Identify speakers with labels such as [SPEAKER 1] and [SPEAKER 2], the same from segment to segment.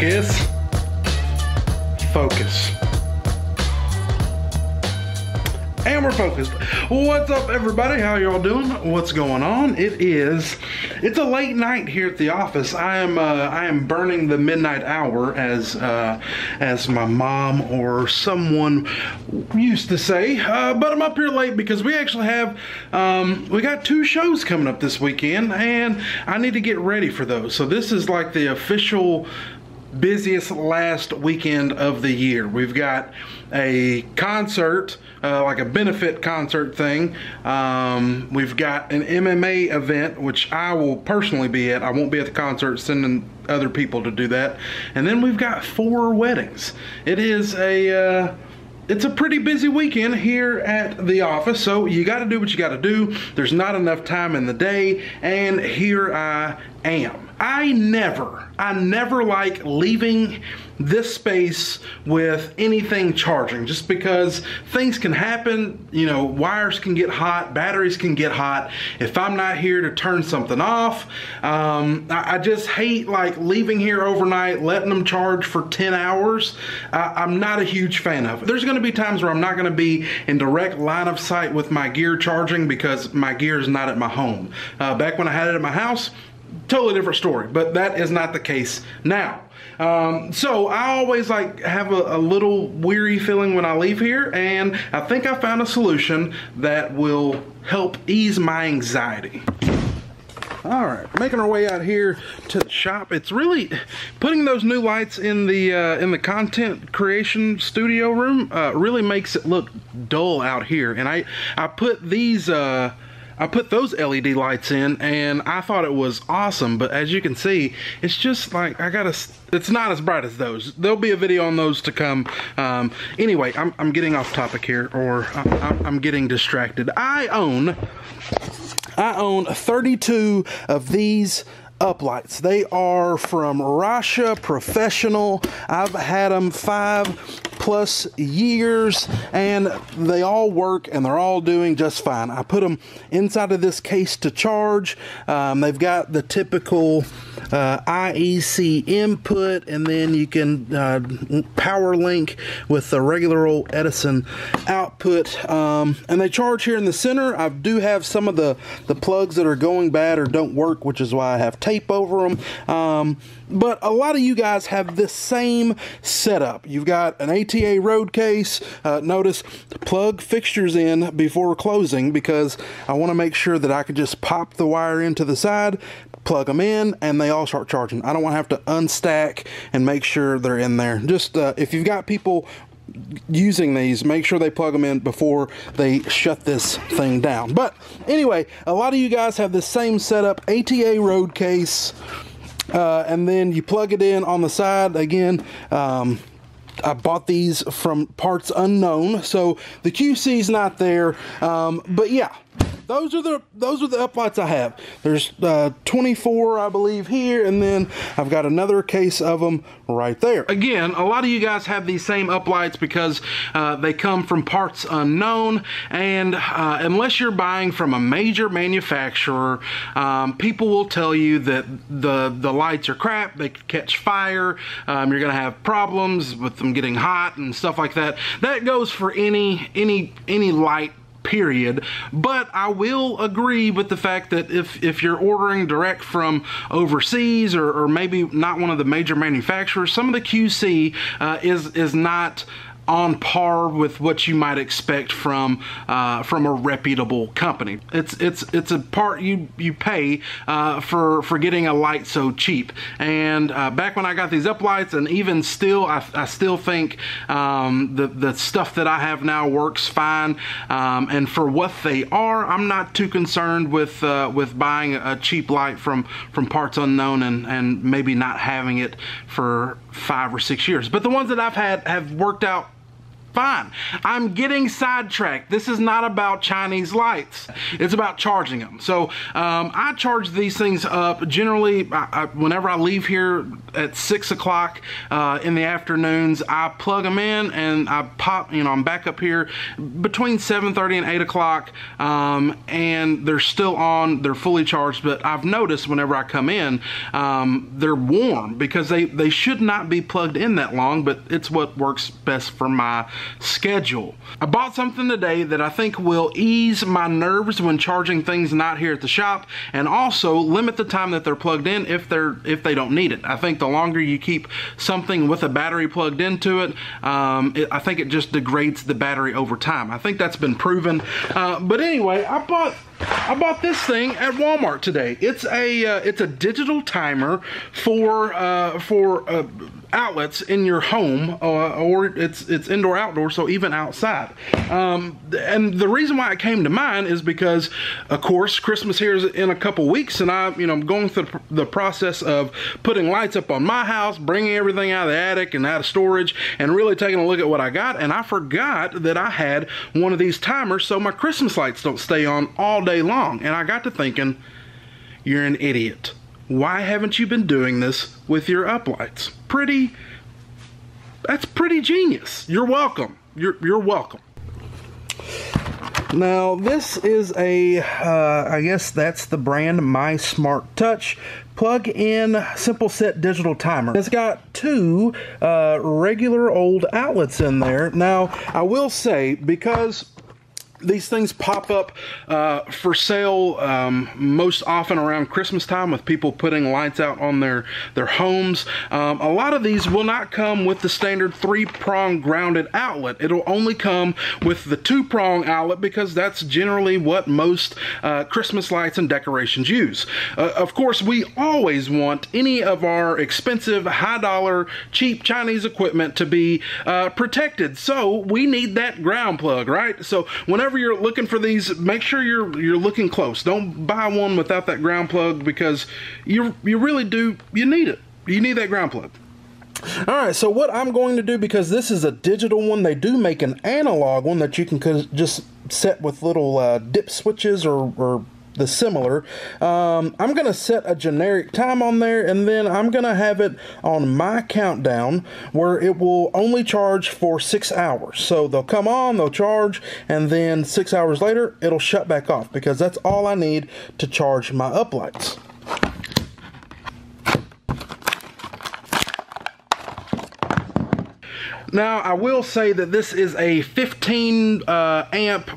[SPEAKER 1] Focus. Focus. And we're focused. What's up, everybody? How y'all doing? What's going on? It is, it's a late night here at the office. I am, uh, I am burning the midnight hour, as, uh, as my mom or someone used to say. Uh, but I'm up here late because we actually have, um, we got two shows coming up this weekend, and I need to get ready for those. So this is like the official busiest last weekend of the year. We've got a concert, uh, like a benefit concert thing. Um, we've got an MMA event, which I will personally be at. I won't be at the concert, sending other people to do that. And then we've got four weddings. It is a. Uh, it's a pretty busy weekend here at the office, so you got to do what you got to do. There's not enough time in the day, and here I am. I never, I never like leaving this space with anything charging just because things can happen. You know, wires can get hot, batteries can get hot. If I'm not here to turn something off, um, I, I, just hate like leaving here overnight, letting them charge for 10 hours. I, am not a huge fan of it. There's gonna be times where I'm not gonna be in direct line of sight with my gear charging because my gear is not at my home. Uh, back when I had it at my house, totally different story, but that is not the case now. Um, so I always like have a, a, little weary feeling when I leave here, and I think I found a solution that will help ease my anxiety. All right, making our way out here to the shop. It's really putting those new lights in the uh, in the content creation studio room uh, really makes it look dull out here. And I I put these. Uh, I put those LED lights in and I thought it was awesome, but as you can see, it's just like, I gotta, it's not as bright as those. There'll be a video on those to come. Um, anyway, I'm, I'm getting off topic here, or I'm, I'm getting distracted. I own, I own 32 of these uplights. They are from Rasha Professional. I've had them five plus years and they all work and they're all doing just fine. I put them inside of this case to charge. Um, they've got the typical uh, IEC input and then you can uh, power link with the regular old Edison output um, and they charge here in the center. I do have some of the, the plugs that are going bad or don't work which is why I have tape over them. Um, but a lot of you guys have this same setup. You've got an ATA road case. Uh, notice plug fixtures in before closing because I want to make sure that I can just pop the wire into the side, plug them in, and they all start charging. I don't want to have to unstack and make sure they're in there. Just uh, if you've got people using these, make sure they plug them in before they shut this thing down. But anyway, a lot of you guys have the same setup, ATA road case, uh, and then you plug it in on the side. Again, um, I bought these from parts unknown, so the QC is not there. Um, but yeah, those are the those are the uplights I have. There's uh, 24, I believe, here, and then I've got another case of them right there. Again, a lot of you guys have these same uplights because uh, they come from parts unknown, and uh, unless you're buying from a major manufacturer, um, people will tell you that the the lights are crap, they catch fire, um, you're gonna have problems with them getting hot and stuff like that. That goes for any any any light period. But I will agree with the fact that if, if you're ordering direct from overseas or, or maybe not one of the major manufacturers, some of the QC uh, is, is not on par with what you might expect from uh, from a reputable company. It's it's it's a part you you pay uh, for for getting a light so cheap. And uh, back when I got these uplights, and even still, I, I still think um, the the stuff that I have now works fine. Um, and for what they are, I'm not too concerned with uh, with buying a cheap light from from parts unknown and and maybe not having it for five or six years. But the ones that I've had have worked out Fine. I'm getting sidetracked. This is not about Chinese lights. It's about charging them. So um, I charge these things up generally I, I, whenever I leave here at 6 o'clock uh, in the afternoons. I plug them in and I pop, you know, I'm back up here between 7.30 and 8 o'clock um, and they're still on. They're fully charged, but I've noticed whenever I come in, um, they're warm because they, they should not be plugged in that long, but it's what works best for my schedule. I bought something today that I think will ease my nerves when charging things not here at the shop and also limit the time that they're plugged in if they're if they don't need it. I think the longer you keep something with a battery plugged into it, um, it I think it just degrades the battery over time. I think that's been proven. Uh, but anyway, I bought I bought this thing at Walmart today. It's a uh, it's a digital timer for uh, for uh, outlets in your home, uh, or it's it's indoor outdoor, so even outside. Um, and the reason why it came to mind is because, of course, Christmas here is in a couple weeks, and I you know I'm going through the process of putting lights up on my house, bringing everything out of the attic and out of storage, and really taking a look at what I got. And I forgot that I had one of these timers, so my Christmas lights don't stay on all day day long. And I got to thinking, you're an idiot. Why haven't you been doing this with your uplights? Pretty, that's pretty genius. You're welcome. You're, you're welcome. Now, this is a, uh, I guess that's the brand My Smart Touch plug-in simple set digital timer. It's got two uh, regular old outlets in there. Now, I will say, because these things pop up uh, for sale um, most often around Christmas time with people putting lights out on their their homes. Um, a lot of these will not come with the standard three-prong grounded outlet. It'll only come with the two-prong outlet because that's generally what most uh, Christmas lights and decorations use. Uh, of course, we always want any of our expensive, high-dollar, cheap Chinese equipment to be uh, protected. So we need that ground plug, right? So whenever whenever you're looking for these, make sure you're you're looking close. Don't buy one without that ground plug because you you really do you need it. You need that ground plug. All right, so what I'm going to do because this is a digital one, they do make an analog one that you can just set with little uh, dip switches or, or the similar. Um, I'm going to set a generic time on there and then I'm going to have it on my countdown where it will only charge for six hours. So they'll come on, they'll charge, and then six hours later it'll shut back off because that's all I need to charge my uplights. Now, I will say that this is a 15 uh, amp,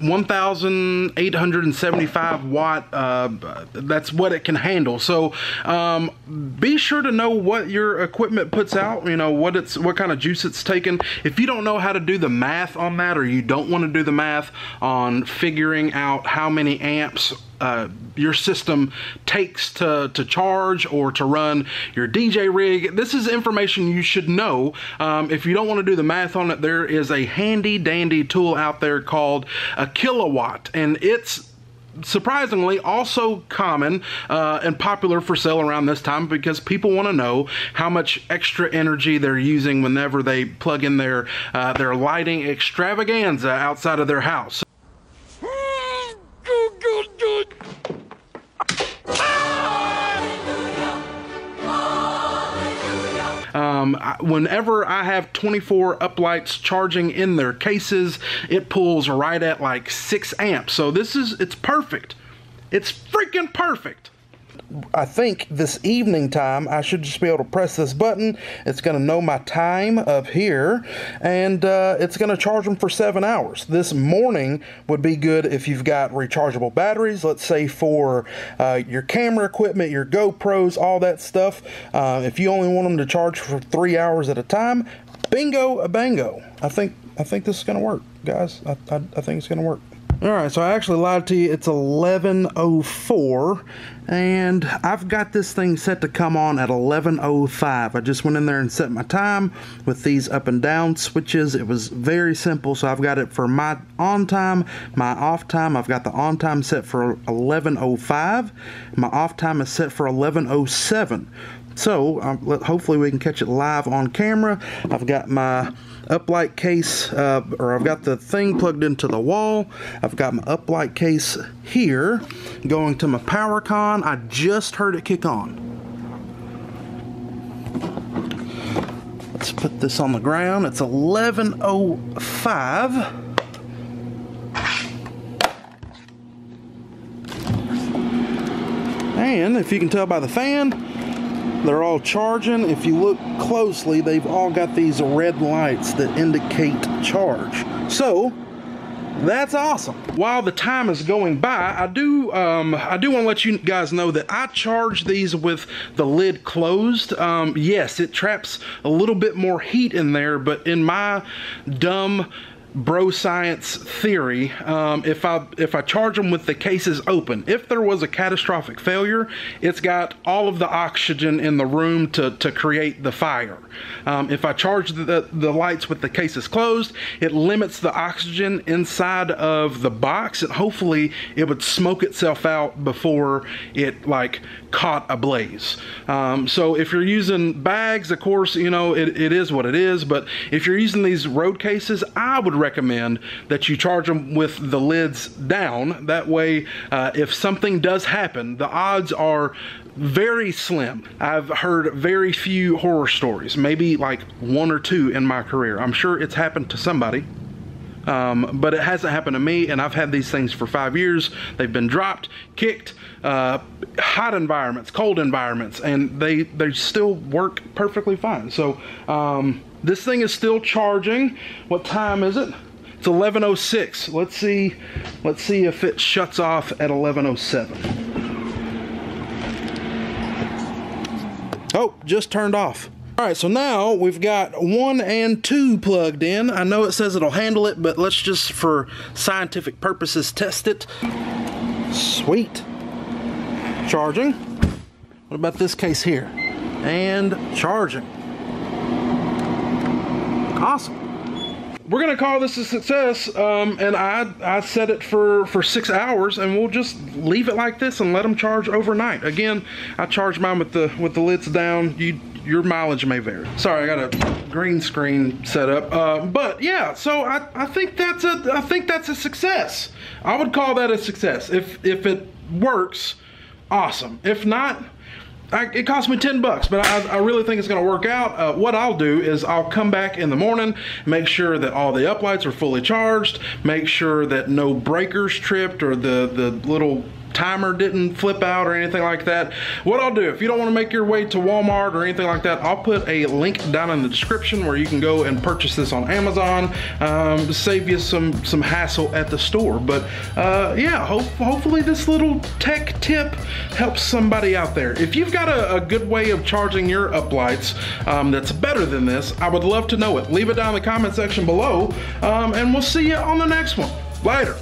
[SPEAKER 1] 1,875 watt. Uh, that's what it can handle. So um, be sure to know what your equipment puts out. You know what it's, what kind of juice it's taking. If you don't know how to do the math on that, or you don't want to do the math on figuring out how many amps uh, your system takes to, to charge or to run your DJ rig. This is information you should know. Um, if you don't want to do the math on it, there is a handy dandy tool out there called a Kill A Watt, and it's surprisingly also common uh, and popular for sale around this time because people want to know how much extra energy they're using whenever they plug in their uh, their lighting extravaganza outside of their house. Um, whenever I have 24 uplights charging in their cases, it pulls right at like 6 amps. So this is, it's perfect. It's freaking perfect. I think this evening time, I should just be able to press this button. It's going to know my time up here, and uh, it's going to charge them for seven hours. This morning would be good if you've got rechargeable batteries, let's say for uh, your camera equipment, your GoPros, all that stuff. Uh, if you only want them to charge for three hours at a time, bingo a bango. I think I think this is going to work, guys. I, I, I think it's going to work. All right, so I actually lied to you. It's 11:04, and I've got this thing set to come on at 11:05. I just went in there and set my time with these up and down switches. It was very simple. So I've got it for my on time, my off time. I've got the on time set for 11:05. My off time is set for 11:07. So um, hopefully we can catch it live on camera. I've got my uplight case, uh, or I've got the thing plugged into the wall. I've got my uplight case here going to my powerCON. I just heard it kick on. Let's put this on the ground. It's 1105. And if you can tell by the fan, they're all charging. If you look closely, they've all got these red lights that indicate charge. So, that's awesome. While the time is going by, I do um, I do want to let you guys know that I charge these with the lid closed. Um, yes, it traps a little bit more heat in there, but in my dumb bro science theory um, if I if I charge them with the cases open if there was a catastrophic failure it's got all of the oxygen in the room to, to create the fire. Um, if I charge the, the lights with the cases closed it limits the oxygen inside of the box. And hopefully it would smoke itself out before it like caught a blaze um, so if you're using bags of course you know it, it is what it is but if you're using these road cases I would recommend that you charge them with the lids down. That way, uh, if something does happen, the odds are very slim. I've heard very few horror stories, maybe like one or two in my career. I'm sure it's happened to somebody. Um, but it hasn't happened to me, and I've had these things for five years. They've been dropped, kicked, uh, hot environments, cold environments, and they they still work perfectly fine. So um, this thing is still charging. What time is it? It's 11:06. Let's see. Let's see if it shuts off at 11:07. Oh, just turned off. All right, so now we've got one and two plugged in. I know it says it'll handle it, but let's just, for scientific purposes, test it. Sweet. Charging. What about this case here? And charging. Awesome. We're gonna call this a success, um, and I I set it for for six hours, and we'll just leave it like this and let them charge overnight. Again, I charge mine with the with the lids down. You your mileage may vary. Sorry, I got a green screen set up, uh, but yeah. So I I think that's a I think that's a success. I would call that a success if if it works. Awesome. If not, I, it cost me 10 bucks, but I, I really think it's gonna work out. Uh, what I'll do is I'll come back in the morning, make sure that all the uplights are fully charged, make sure that no breakers tripped or the, the little timer didn't flip out or anything like that. What I'll do, if you don't want to make your way to Walmart or anything like that, I'll put a link down in the description where you can go and purchase this on Amazon, um, save you some, some hassle at the store. But uh, yeah, hope, hopefully this little tech tip helps somebody out there. If you've got a, a good way of charging your uplights um, that's better than this, I would love to know it. Leave it down in the comment section below, um, and we'll see you on the next one. Later.